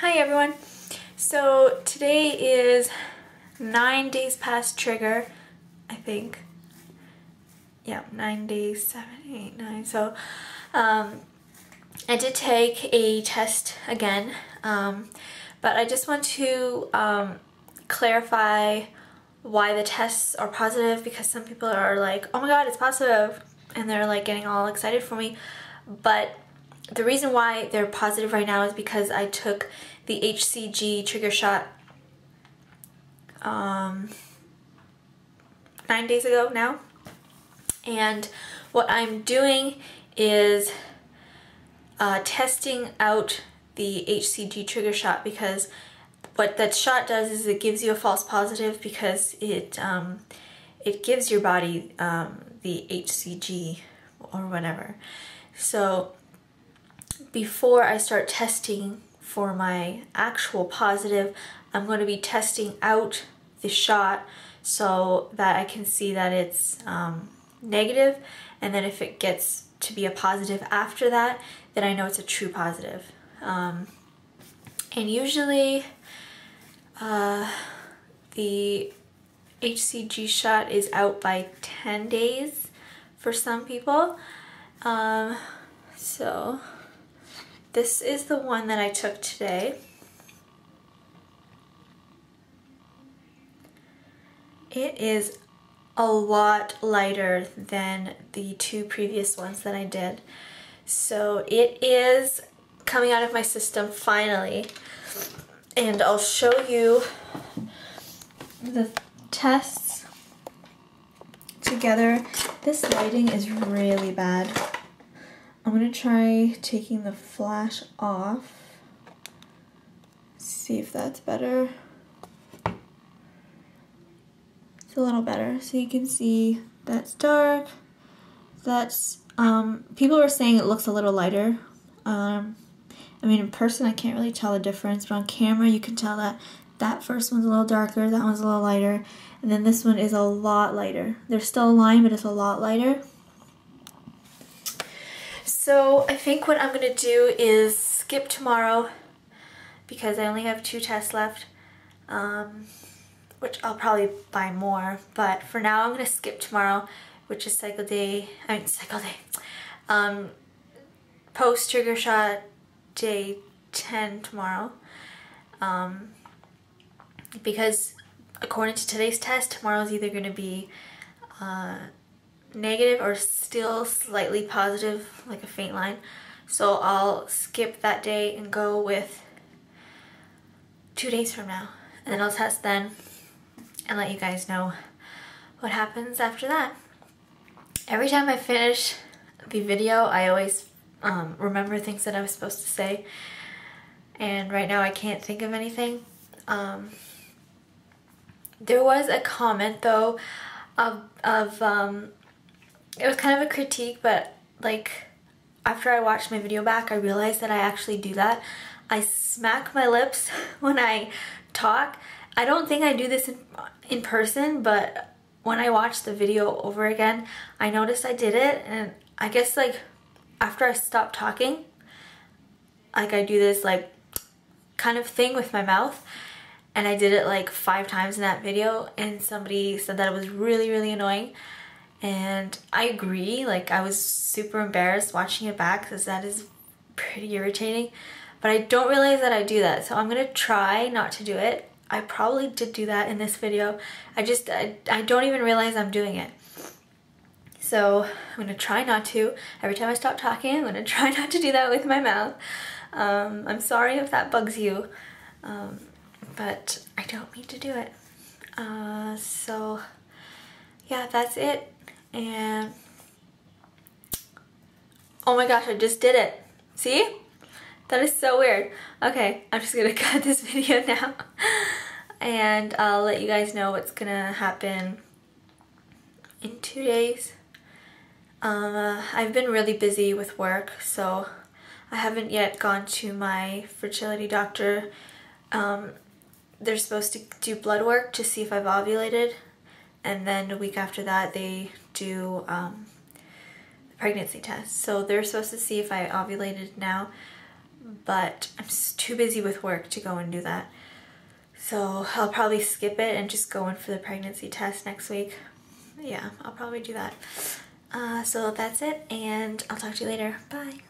Hi everyone. So today is nine days past trigger, I think. Yeah, nine days, seven, eight, nine. So um, I did take a test again, um, but I just want to um, clarify why the tests are positive because some people are like, oh my god, it's positive, and they're like getting all excited for me. But the reason why they're positive right now is because I took the HCG trigger shot um, nine days ago now. And what I'm doing is uh, testing out the HCG trigger shot because what that shot does is it gives you a false positive because it um, it gives your body um, the HCG or whatever. So before I start testing for my actual positive, I'm going to be testing out the shot so that I can see that it's um, negative and then if it gets to be a positive after that, then I know it's a true positive. Um, and usually uh, the HCG shot is out by 10 days for some people. Um, so this is the one that I took today. It is a lot lighter than the two previous ones that I did. So it is coming out of my system finally. And I'll show you the tests together. This lighting is really bad. I'm to try taking the flash off. See if that's better. It's a little better. So you can see that's dark. That's, um, people were saying it looks a little lighter. Um, I mean, in person, I can't really tell the difference, but on camera, you can tell that that first one's a little darker, that one's a little lighter, and then this one is a lot lighter. There's still a line, but it's a lot lighter. So I think what I'm going to do is skip tomorrow because I only have two tests left, um, which I'll probably buy more. But for now, I'm going to skip tomorrow, which is cycle day, I mean cycle day, um, post trigger shot day 10 tomorrow. Um, because according to today's test, tomorrow is either going to be uh, negative or still slightly positive, like a faint line. So I'll skip that day and go with two days from now. And then I'll test then and let you guys know what happens after that. Every time I finish the video, I always um, remember things that I was supposed to say. And right now I can't think of anything. Um, there was a comment though of, of um, it was kind of a critique, but like after I watched my video back, I realized that I actually do that. I smack my lips when I talk. I don't think I do this in, in person, but when I watched the video over again, I noticed I did it and I guess like after I stopped talking, like I do this like kind of thing with my mouth and I did it like five times in that video and somebody said that it was really really annoying and I agree like I was super embarrassed watching it back because that is pretty irritating. But I don't realize that I do that so I'm gonna try not to do it. I probably did do that in this video. I just I, I don't even realize I'm doing it. So I'm gonna try not to. Every time I stop talking I'm gonna try not to do that with my mouth. Um, I'm sorry if that bugs you um, but I don't mean to do it. Uh, so yeah that's it and oh my gosh I just did it. See? That is so weird. Okay I'm just gonna cut this video now. And I'll let you guys know what's gonna happen in two days. Um, uh, I've been really busy with work so I haven't yet gone to my fertility doctor. Um, they're supposed to do blood work to see if I've ovulated. And then a week after that they do um, pregnancy test. So they're supposed to see if I ovulated now, but I'm too busy with work to go and do that. So I'll probably skip it and just go in for the pregnancy test next week. Yeah, I'll probably do that. Uh, so that's it, and I'll talk to you later. Bye.